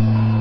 Mm-hmm.